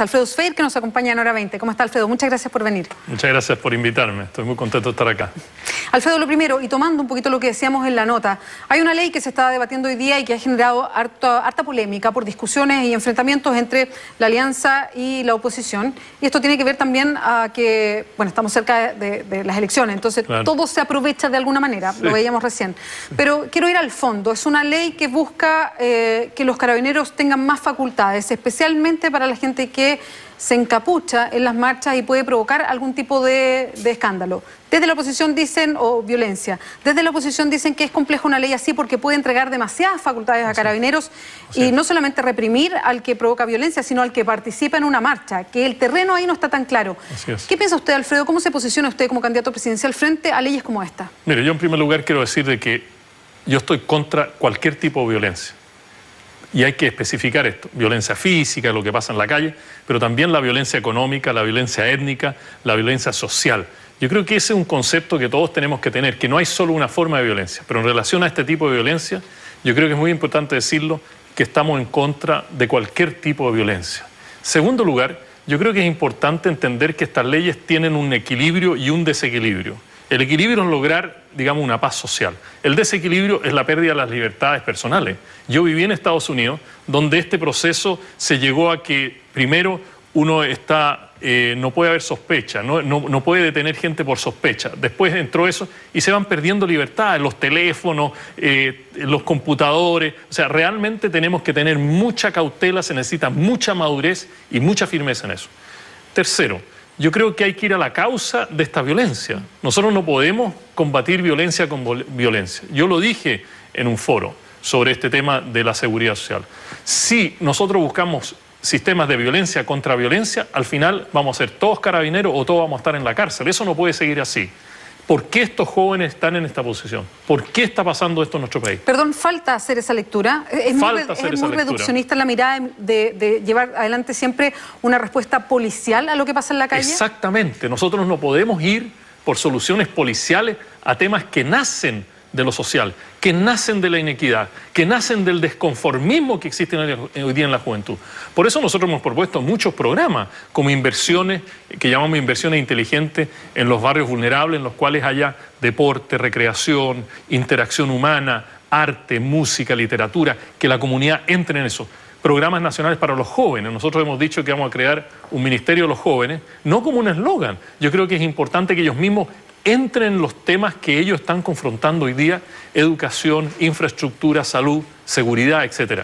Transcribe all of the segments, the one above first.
Alfredo Sfeir, que nos acompaña en Hora 20. ¿Cómo está, Alfredo? Muchas gracias por venir. Muchas gracias por invitarme. Estoy muy contento de estar acá. Alfredo, lo primero, y tomando un poquito lo que decíamos en la nota, hay una ley que se está debatiendo hoy día y que ha generado harta, harta polémica por discusiones y enfrentamientos entre la alianza y la oposición. Y esto tiene que ver también a que, bueno, estamos cerca de, las elecciones, entonces todo se aprovecha de alguna manera, lo veíamos recién. Pero quiero ir al fondo. Es una ley que busca eh, que los carabineros tengan más facultades, especialmente para la gente que se encapucha en las marchas y puede provocar algún tipo de, escándalo. Desde la oposición dicen, o violencia, desde la oposición dicen que es compleja una ley así porque puede entregar demasiadas facultades a carabineros y no solamente reprimir al que provoca violencia, sino al que participa en una marcha, que el terreno ahí no está tan claro. ¿Qué piensa usted, Alfredo? ¿Cómo se posiciona usted como candidato presidencial frente a leyes como esta? Mire, yo en primer lugar quiero decir de que yo estoy contra cualquier tipo de violencia. Y hay que especificar esto, violencia física, lo que pasa en la calle, pero también la violencia económica, la violencia étnica, la violencia social. Yo creo que ese es un concepto que todos tenemos que tener, que no hay solo una forma de violencia, pero en relación a este tipo de violencia, yo creo que es muy importante decirlo, que estamos en contra de cualquier tipo de violencia. Segundo lugar, yo creo que es importante entender que estas leyes tienen un equilibrio y un desequilibrio. El equilibrio es lograr, digamos, una paz social. El desequilibrio es la pérdida de las libertades personales. Yo viví en Estados Unidos, donde este proceso se llegó a que primero uno está, eh, no puede haber sospecha, no, puede detener gente por sospecha. Después entró eso y se van perdiendo libertades, los teléfonos, eh, los computadores. O sea, realmente tenemos que tener mucha cautela, se necesita mucha madurez y mucha firmeza en eso. Tercero, yo creo que hay que ir a la causa de esta violencia. Nosotros no podemos combatir violencia con violencia. Yo lo dije en un foro sobre este tema de la seguridad social. Si nosotros buscamos sistemas de violencia contra violencia, al final vamos a ser todos carabineros o todos vamos a estar en la cárcel. Eso no puede seguir así. ¿Por qué estos jóvenes están en esta posición? ¿Por qué está pasando esto en nuestro país? Perdón, falta hacer esa lectura. Es muy, es muy reduccionista la mirada de, llevar adelante siempre una respuesta policial a lo que pasa en la calle. Exactamente. Nosotros no podemos ir por soluciones policiales a temas que nacen de lo social, que nacen de la inequidad, que nacen del desconformismo que existe hoy día en la juventud. Por eso nosotros hemos propuesto muchos programas, como inversiones, que llamamos inversiones inteligentes en los barrios vulnerables, en los cuales haya deporte, recreación, interacción humana, arte, música, literatura, que la comunidad entre en eso programas nacionales para los jóvenes. Nosotros hemos dicho que vamos a crear un ministerio de los jóvenes, no como un eslogan. Yo creo que es importante que ellos mismos entren en los temas que ellos están confrontando hoy día, educación, infraestructura, salud, seguridad, etc.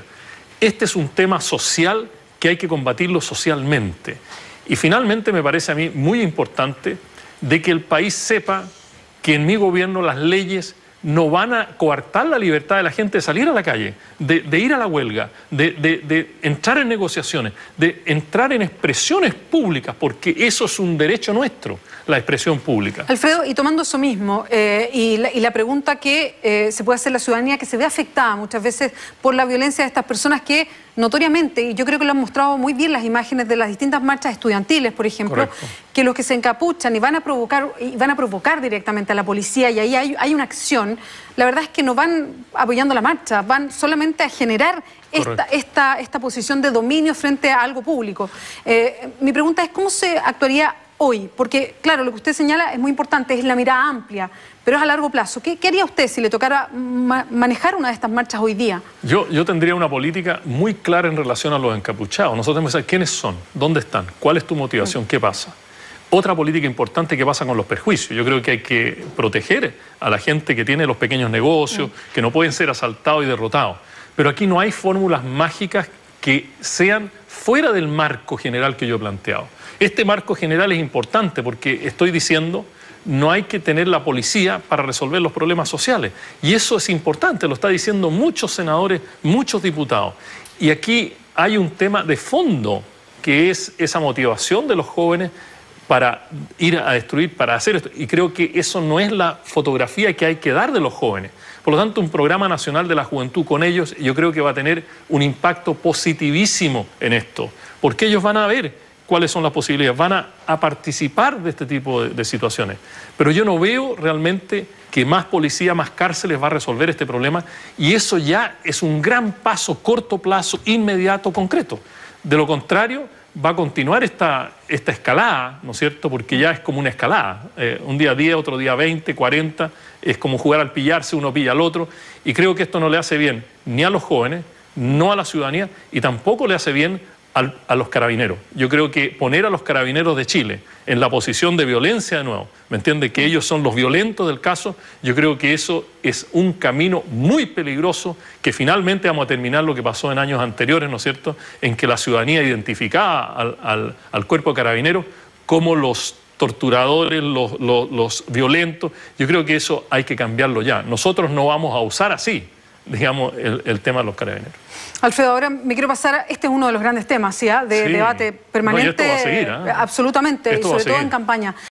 Este es un tema social que hay que combatirlo socialmente. Y finalmente me parece a mí muy importante de que el país sepa que en mi gobierno las leyes no van a coartar la libertad de la gente de salir a la calle, de, ir a la huelga, de, entrar en negociaciones, de entrar en expresiones públicas, porque eso es un derecho nuestro, la expresión pública. Alfredo, y tomando eso mismo, eh, y, la, pregunta que eh, se puede hacer la ciudadanía, que se ve afectada muchas veces por la violencia de estas personas que notoriamente, y yo creo que lo han mostrado muy bien las imágenes de las distintas marchas estudiantiles, por ejemplo, que los que se encapuchan y van a provocar, y van a provocar directamente a la policía y ahí hay, una acción, la verdad es que no van apoyando la marcha, van solamente a generar esta, esta, esta, posición de dominio frente a algo público. Eh, mi pregunta es, ¿cómo se actuaría hoy? Porque, claro, lo que usted señala es muy importante, es la mirada amplia, pero es a largo plazo. ¿Qué, haría usted si le tocara manejar una de estas marchas hoy día? Yo, yo tendría una política muy clara en relación a los encapuchados. Nosotros tenemos que saber quiénes son, dónde están, cuál es tu motivación, mm. qué pasa. Otra política importante que pasa con los perjuicios. Yo creo que hay que proteger a la gente que tiene los pequeños negocios, mm. que no pueden ser asaltados y derrotados. Pero aquí no hay fórmulas mágicas que sean fuera del marco general que yo he planteado. Este marco general es importante porque estoy diciendo no hay que tener la policía para resolver los problemas sociales. Y eso es importante, lo está diciendo muchos senadores, muchos diputados. Y aquí hay un tema de fondo, que es esa motivación de los jóvenes para ir a destruir, para hacer esto. Y creo que eso no es la fotografía que hay que dar de los jóvenes. Por lo tanto, un programa nacional de la juventud con ellos, yo creo que va a tener un impacto positivísimo en esto, porque ellos van a ver cuáles son las posibilidades, van a, participar de este tipo de, situaciones. Pero yo no veo realmente que más policía, más cárceles va a resolver este problema y eso ya es un gran paso, corto plazo, inmediato, concreto. De lo contrario, va a continuar esta, esta escalada, ¿no es cierto? Porque ya es como una escalada. Eh, un día 10, otro día 20, 40, es como jugar al pillarse, uno pilla al otro. Y creo que esto no le hace bien ni a los jóvenes, no a la ciudadanía y tampoco le hace bien a los carabineros. Yo creo que poner a los carabineros de Chile en la posición de violencia de nuevo, ¿me entiende? Que ellos son los violentos del caso, yo creo que eso es un camino muy peligroso que finalmente vamos a terminar lo que pasó en años anteriores, ¿no es cierto?, en que la ciudadanía identificaba al, cuerpo de carabineros como los torturadores, los, los violentos. Yo creo que eso hay que cambiarlo ya. Nosotros no vamos a usar así digamos, el, tema de los carabineros. Alfredo, ahora me quiero pasar, a, este es uno de los grandes temas, ¿sí? ¿ah? de debate permanente. esto va a seguir, ¿ah? Absolutamente, y sobre todo en campaña.